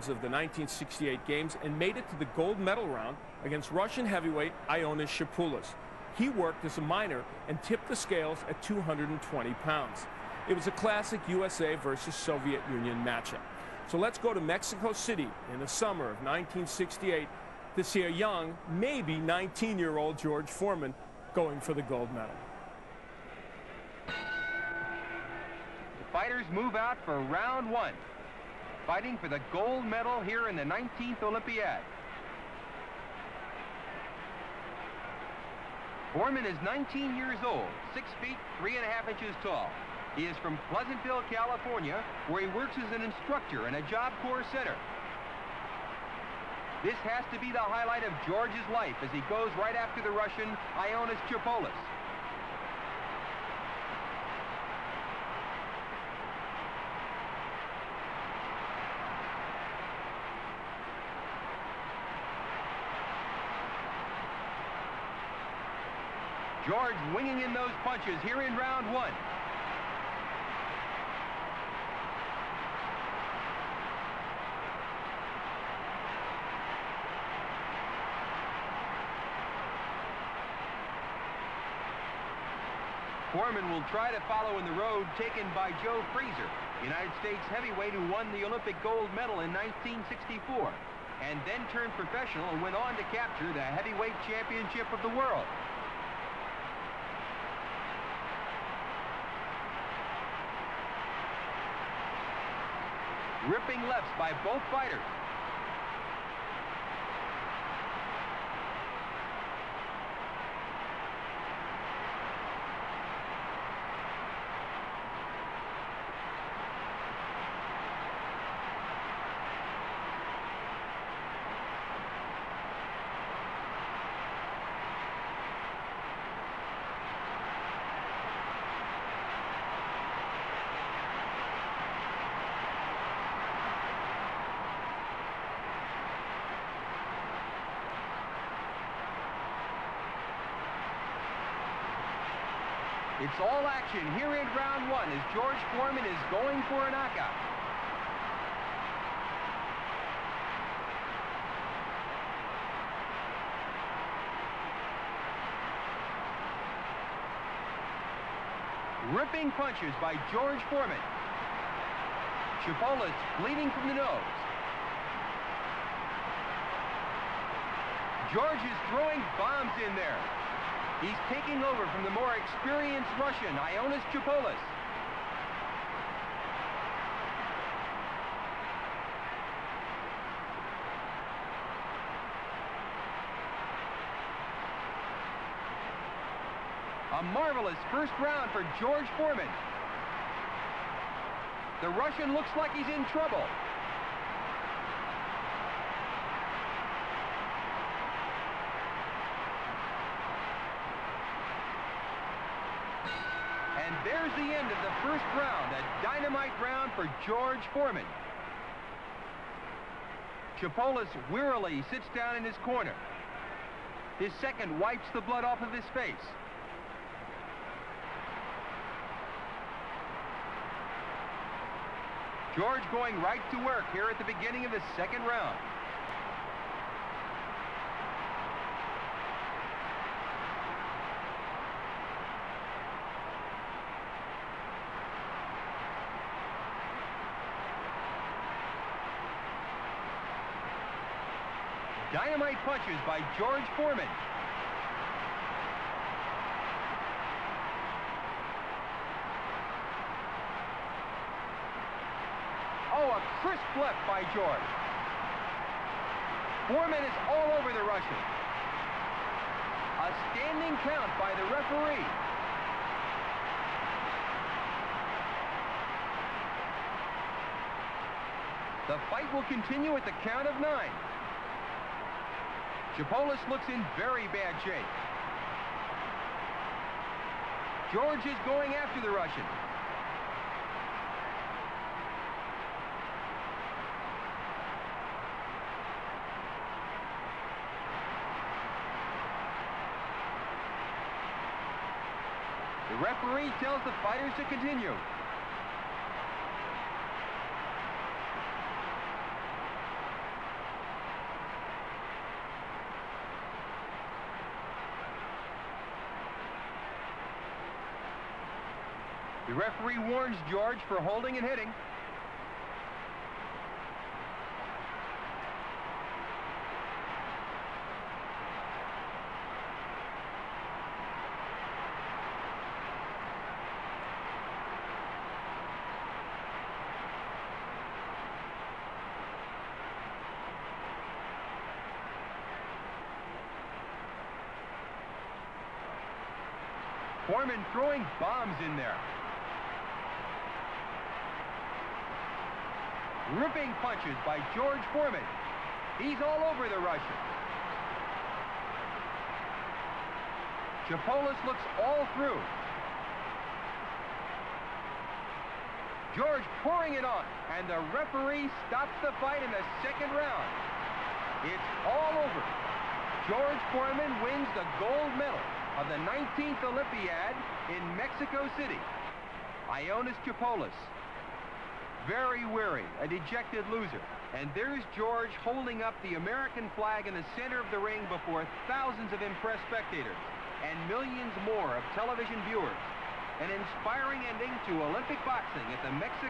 rounds of the 1968 games and made it to the gold medal round against Russian heavyweight Ionis Chepulis. He worked as a miner and tipped the scales at 220 pounds. It was a classic USA versus Soviet Union matchup. So let's go to Mexico City in the summer of 1968 to see a young, maybe 19-year-old George Foreman going for the gold medal. The fighters move out for round one, fighting for the gold medal here in the 19th Olympiad. Foreman is 19 years old, 6 feet 3 and a half inches tall. He is from Pleasanton, California, where he works as an instructor in a Job Corps center. This has to be the highlight of George's life as he goes right after the Russian Ionis Chepulis. George winging in those punches here in round one. Foreman will try to follow in the road taken by Joe Frazier, United States heavyweight who won the Olympic gold medal in 1964, and then turned professional and went on to capture the heavyweight championship of the world. Ripping lefts by both fighters. It's all action here in round one as George Foreman is going for a knockout. Ripping punches by George Foreman. Chepulis bleeding from the nose. George is throwing bombs in there. He's taking over from the more experienced Russian, Ionis Chepulis. A marvelous first round for George Foreman. The Russian looks like he's in trouble. And there's the end of the first round, a dynamite round for George Foreman. Chepulis wearily sits down in his corner. His second wipes the blood off of his face. George going right to work here at the beginning of the second round. Dynamite punches by George Foreman. Oh, a crisp left by George. Foreman is all over the Russian. A standing count by the referee. The fight will continue at the count of nine. Chepulis looks in very bad shape. George is going after the Russian. The referee tells the fighters to continue. The referee warns George for holding and hitting. Foreman throwing bombs in there. Ripping punches by George Foreman. He's all over the Russian. Chepulis looks all through. George pouring it on, and the referee stops the fight in the second round. It's all over. George Foreman wins the gold medal of the 19th Olympiad in Mexico City. Ionis Chepulis. Very weary, a dejected loser. And there's George holding up the American flag in the center of the ring before thousands of impressed spectators and millions more of television viewers. An inspiring ending to Olympic boxing at the Mexico